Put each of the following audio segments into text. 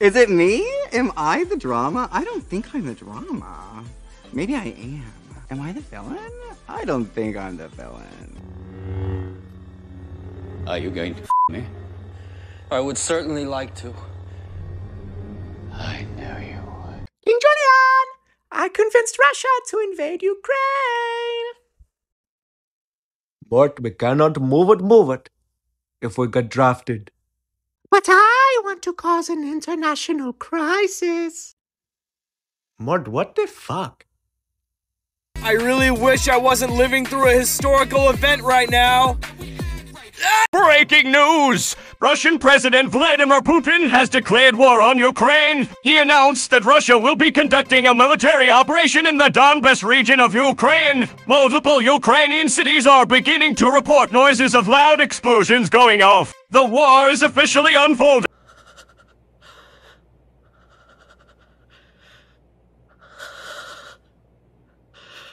Is it me? Am I the drama? I don't think I'm the drama. Maybe I am. Am I the villain? I don't think I'm the villain. Are you going to f me? I would certainly like to. I know you would. King Julien! I convinced Russia to invade Ukraine! But we cannot move it, move it, if we get drafted. But I want to cause an international crisis. Mod, what the fuck? I really wish I wasn't living through a historical event right now. Breaking news! Russian President Vladimir Putin has declared war on Ukraine. He announced that Russia will be conducting a military operation in the Donbas region of Ukraine. Multiple Ukrainian cities are beginning to report noises of loud explosions going off. The war is officially unfolding.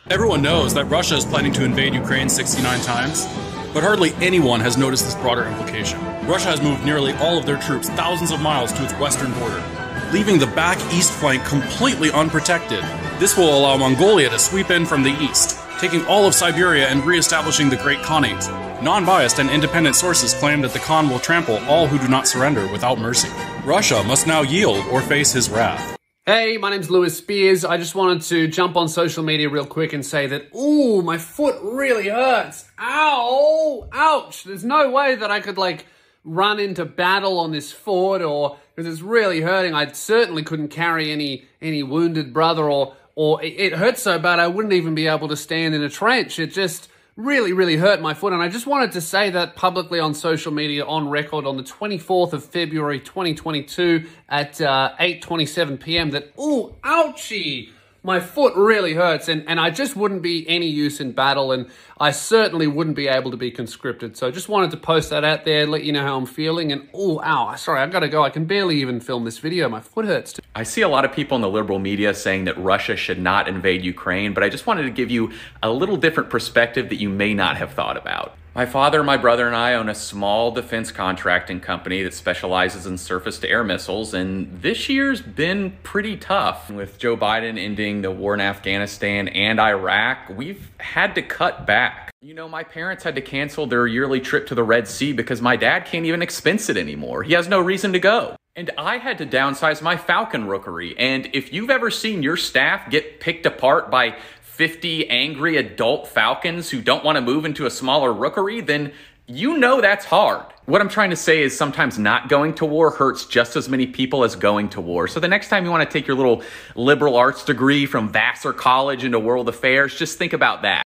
Everyone knows that Russia is planning to invade Ukraine 69 times, but hardly anyone has noticed this broader implication. Russia has moved nearly all of their troops thousands of miles to its western border, leaving the back east flank completely unprotected. This will allow Mongolia to sweep in from the east, taking all of Siberia and re-establishing the Great Khanate. Non-biased and independent sources claim that the Khan will trample all who do not surrender without mercy. Russia must now yield or face his wrath. Hey, my name's Lewis Spears. I just wanted to jump on social media real quick and say that, ooh, my foot really hurts. Ow! Ouch! There's no way that I could, like, run into battle on this foot or, because it's really hurting. I certainly couldn't carry any, any wounded brother or, or it, it hurts so bad I wouldn't even be able to stand in a trench. It just, really, really hurt my foot. And I just wanted to say that publicly on social media on record on the 24th of February 2022 at uh, 8.27 p.m. that, ooh, ouchie, my foot really hurts and, and I just wouldn't be any use in battle and I certainly wouldn't be able to be conscripted. So I just wanted to post that out there, let you know how I'm feeling and oh, ow, sorry, I've got to go. I can barely even film this video. My foot hurts too. I see a lot of people in the liberal media saying that Russia should not invade Ukraine, but I just wanted to give you a little different perspective that you may not have thought about. My father, my brother, and I own a small defense contracting company that specializes in surface to air missiles, and this year's been pretty tough. With Joe Biden ending the war in Afghanistan and Iraq, we've had to cut back. You know, my parents had to cancel their yearly trip to the Red Sea because my dad can't even expense it anymore. He has no reason to go. And I had to downsize my Falcon rookery. And if you've ever seen your staff get picked apart by 50 angry adult falcons who don't want to move into a smaller rookery, then you know that's hard. What I'm trying to say is sometimes not going to war hurts just as many people as going to war. So the next time you want to take your little liberal arts degree from Vassar College into world affairs, just think about that.